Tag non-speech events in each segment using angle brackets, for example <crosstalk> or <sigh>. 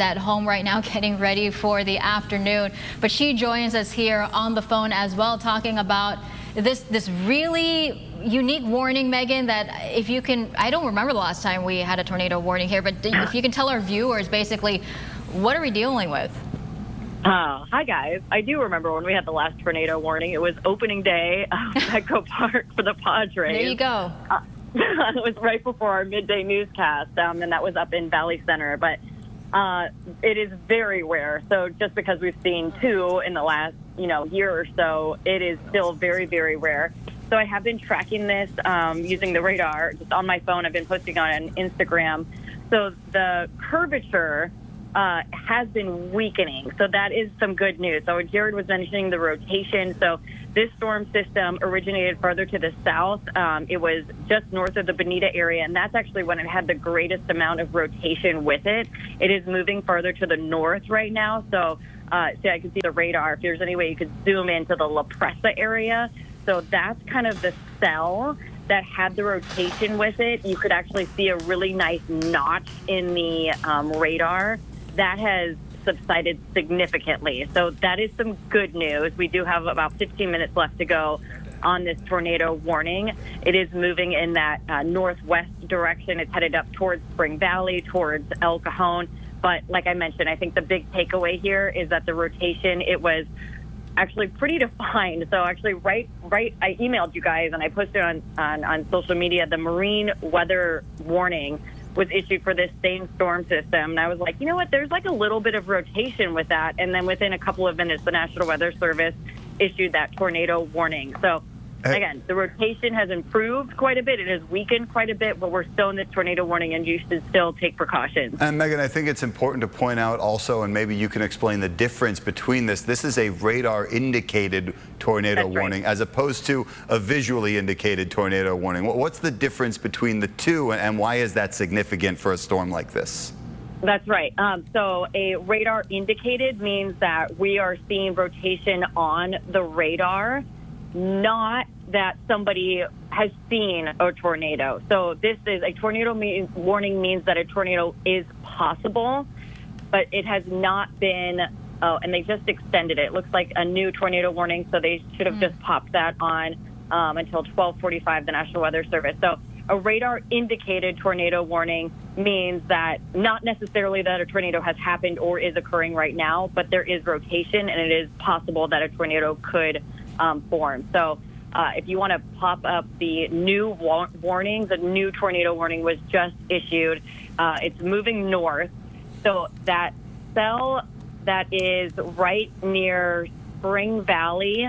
at home right now <laughs> getting ready for the afternoon. But she joins us here on the phone as well talking about this this really unique warning, Megan, that if you can, I don't remember the last time we had a tornado warning here, but if you can tell our viewers basically, what are we dealing with? Uh, hi, guys. I do remember when we had the last tornado warning. It was opening day <laughs> of <laughs> Petco Park for the Padres. There you go. Uh, it was right before our midday newscast, um, and that was up in Valley Center. But uh, it is very rare. So just because we've seen two in the last, you know, year or so, it is still very, very rare. So I have been tracking this um, using the radar just on my phone. I've been posting on Instagram. So the curvature uh, has been weakening. So that is some good news. So Jared was mentioning the rotation. So this storm system originated further to the south. Um, it was just north of the Bonita area, and that's actually when it had the greatest amount of rotation with it. It is moving further to the north right now. So, uh, see, I can see the radar. If there's any way you could zoom into the La Presa area. So that's kind of the cell that had the rotation with it. You could actually see a really nice notch in the um, radar that has subsided significantly. So that is some good news. We do have about 15 minutes left to go on this tornado warning. It is moving in that uh, northwest direction. It's headed up towards Spring Valley, towards El Cajon. But like I mentioned, I think the big takeaway here is that the rotation, it was actually pretty defined. So actually, right, right, I emailed you guys and I posted on, on, on social media the marine weather warning was issued for this same storm system. And I was like, you know what? There's like a little bit of rotation with that. And then within a couple of minutes, the National Weather Service issued that tornado warning. So Again, the rotation has improved quite a bit. It has weakened quite a bit, but we're still in this tornado warning, and you should still take precautions. And Megan, I think it's important to point out also, and maybe you can explain the difference between this. This is a radar-indicated tornado That's warning, right. as opposed to a visually indicated tornado warning. What's the difference between the two, and why is that significant for a storm like this? That's right. Um, so a radar indicated means that we are seeing rotation on the radar not that somebody has seen a tornado. So this is a tornado mean, warning means that a tornado is possible, but it has not been. Oh, and they just extended it. it looks like a new tornado warning, so they should have mm. just popped that on um, until 12:45, the National Weather Service. So a radar indicated tornado warning means that not necessarily that a tornado has happened or is occurring right now, but there is rotation and it is possible that a tornado could um, form. So uh, if you want to pop up the new wa- warnings, a new tornado warning was just issued. Uh, it's moving north. So that cell that is right near Spring Valley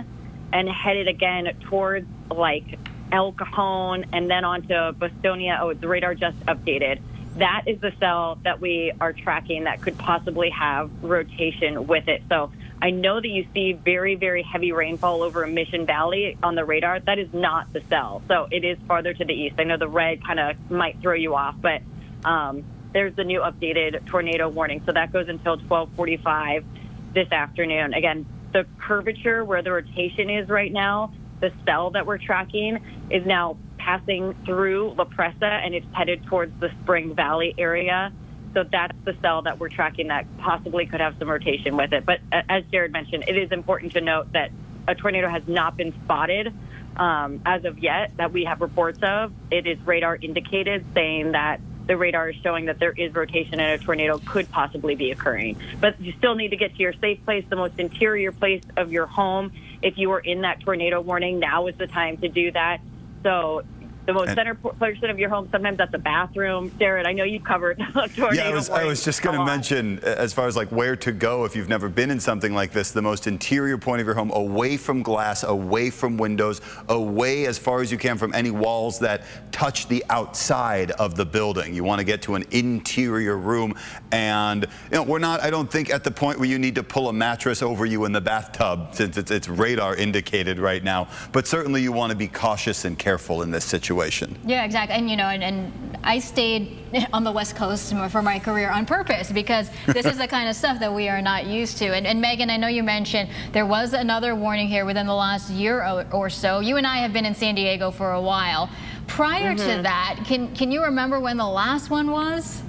and headed again towards like El Cajon and then onto Bostonia. Oh, the radar just updated. That is the cell that we are tracking that could possibly have rotation with it. So I know that you see very, very heavy rainfall over Mission Valley on the radar. That is not the cell. So it is farther to the east. I know the red kind of might throw you off, but um, there's the new updated tornado warning. So that goes until 1245 this afternoon. Again, the curvature where the rotation is right now, the cell that we're tracking is now passing through La Presa and it's headed towards the Spring Valley area. So that's the cell that we're tracking that possibly could have some rotation with it. But as Jared mentioned, it is important to note that a tornado has not been spotted um, as of yet that we have reports of. It is radar indicated saying that the radar is showing that there is rotation and a tornado could possibly be occurring. But you still need to get to your safe place, the most interior place of your home. If you are in that tornado warning, now is the time to do that. So the most center portion of your home. Sometimes that's a bathroom. Jared, I know you've covered <laughs> tornado. Yeah, I was, I was just going to mention, as far as like where to go if you've never been in something like this, the most interior point of your home, away from glass, away from windows, away as far as you can from any walls that touch the outside of the building. You want to get to an interior room, and you know we're not. I don't think at the point where you need to pull a mattress over you in the bathtub, since it's, it's radar indicated right now. But certainly you want to be cautious and careful in this situation situation. Yeah, exactly. And, you know, and, and I stayed <laughs> on the West Coast for my career on purpose because this is the kind of stuff that we are not used to. And, and, Megan, I know you mentioned there was another warning here within the last year or so. You and I have been in San Diego for a while. Prior mm -hmm. to mm-hmm. that, can, can you remember when the last one was?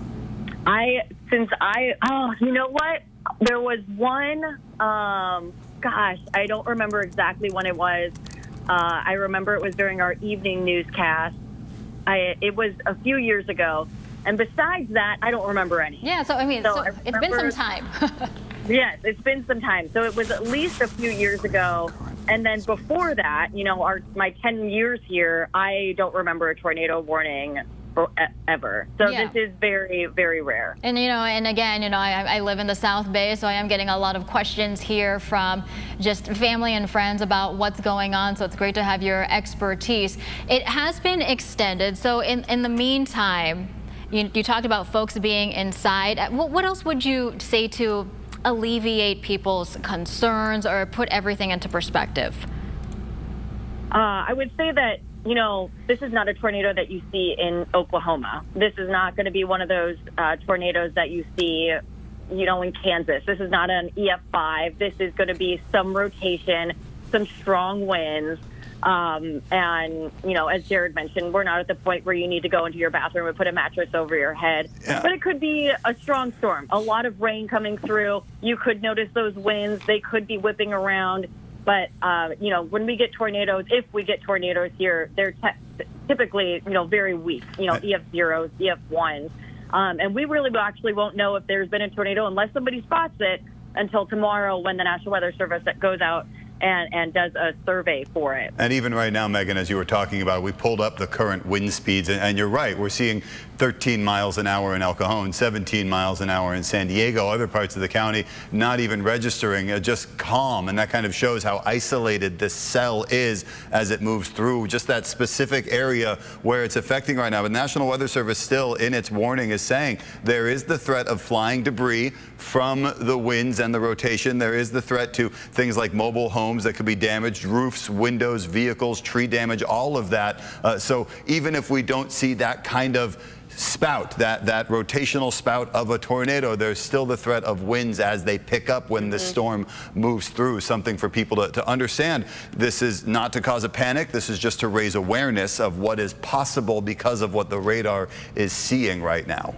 I since I, oh, you know what? There was one, um, gosh, I don't remember exactly when it was. Uh, I remember it was during our evening newscast. I, it was a few years ago. And besides that, I don't remember any. Yeah, so I mean, So so I it's been some time. <laughs> Yes, it's been some time. So it was at least a few years ago. And then before that, you know, our my 10 years here, I don't remember a tornado warning ever. So Yeah. this is very, very rare. And you know, and again, you know, I, I live in the South Bay, so I am getting a lot of questions here from just family and friends about what's going on. So it's great to have your expertise. It has been extended. So in in the meantime, you, you talked about folks being inside. Uh, What, what else would you say to alleviate people's concerns or put everything into perspective? Uh, I would say that, you know, this is not a tornado that you see in Oklahoma. This is not going to be one of those uh, tornadoes that you see, you know, in Kansas. This is not an EF5. This is going to be some rotation, some strong winds. Um, and, you know, as Jared mentioned, we're not at the point where you need to go into your bathroom and put a mattress over your head. Yeah. But it could be a strong storm, a lot of rain coming through. You could notice those winds. They could be whipping around. But, uh, you know, when we get tornadoes, if we get tornadoes here, they're te- typically, you know, very weak, you know, EF zeros, EF ones. Um, and we really actually won't know if there's been a tornado unless somebody spots it until tomorrow when the National Weather Service goes out and, and does a survey for it. And even right now, Megan, as you were talking about, we pulled up the current wind speeds, and, and you're right. We're seeing 13 miles an hour in El Cajon, 17 miles an hour in San Diego, other parts of the county not even registering, uh, just calm. And that kind of shows how isolated this cell is as it moves through just that specific area where it's affecting right now. But National Weather Service still, in its warning, is saying there is the threat of flying debris from the winds and the rotation. There is the threat to things like mobile homes that could be damaged, roofs, windows, vehicles, tree damage, all of that. Uh, so even if we don't see that kind of spout, that, that rotational spout of a tornado, there's still the threat of winds as they pick up when the mm-hmm. storm moves through. Something for people to, to understand. This is not to cause a panic. This is just to raise awareness of what is possible because of what the radar is seeing right now.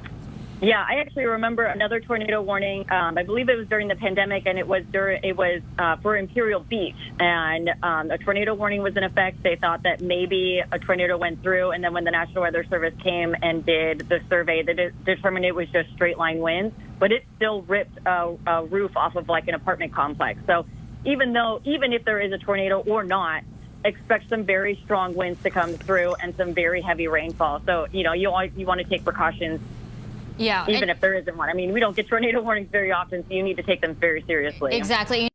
Yeah, I actually remember another tornado warning. Um, I believe it was during the pandemic, and it was during it was uh, for Imperial Beach, and um, a tornado warning was in effect. They thought that maybe a tornado went through, and then when the National Weather Service came and did the survey, they de- determined it was just straight line winds, but it still ripped a, a roof off of like an apartment complex. So even though even if there is a tornado or not, expect some very strong winds to come through and some very heavy rainfall. So you know you you want to take precautions Yeah. even if there isn't one. I mean, we don't get tornado warnings very often, so you need to take them very seriously. Exactly.